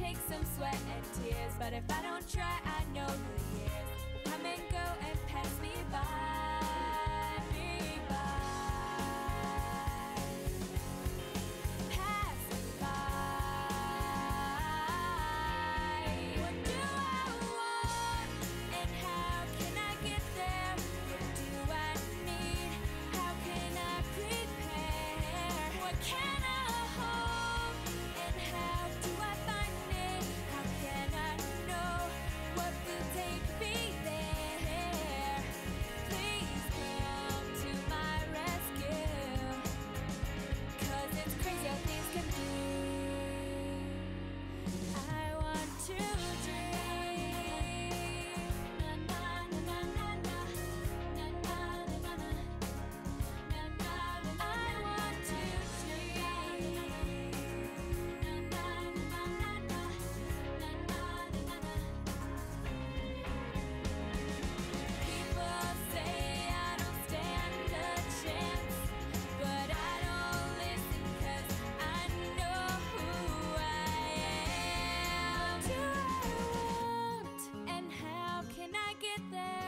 take some sweat and tears, but if I don't try, I know that get there.